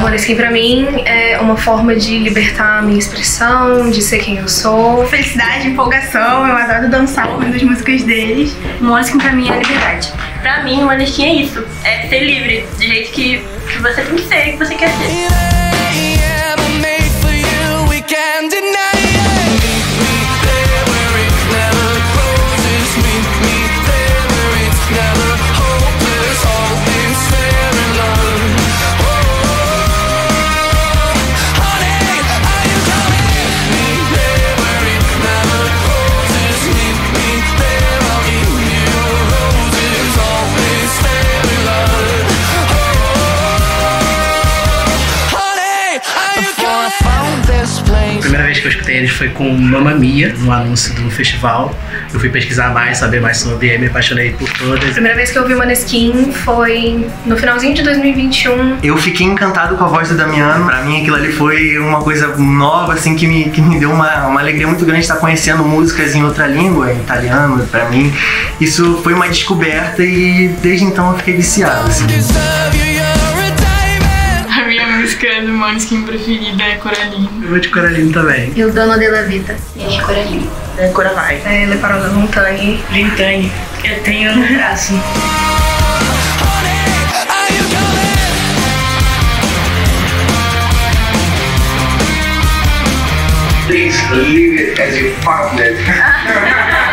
Måneskin pra mim é uma forma de libertar a minha expressão, de ser quem eu sou. Felicidade, empolgação, eu adoro dançar ouvindo as músicas deles. Måneskin pra mim é liberdade. Pra mim, o Måneskin é isso. É ser livre, do jeito que, que você tem que ser, que você quer ser. Primeira vez que eu escutei eles foi com Mamma Mia, no anúncio do festival. Eu fui pesquisar mais, saber mais sobre e me apaixonei por A todas. primeira vez que eu ouvi Maneskin foi no finalzinho de 2021. Eu fiquei encantado com a voz do Damiano. Pra mim, aquilo ali foi uma coisa nova, assim, que me, que me deu uma, uma alegria muito grande estar conhecendo músicas em outra língua, em italiano, pra mim. Isso foi uma descoberta e desde então eu fiquei viciado, assim. A minha música do Måneskin preferida é Coraline. Eu vou de Coraline também. Il dono della vita. É Coraline. É Coraline. É Le Parola Montagne. Vintane. Eu tenho no braço. Please leave it as you found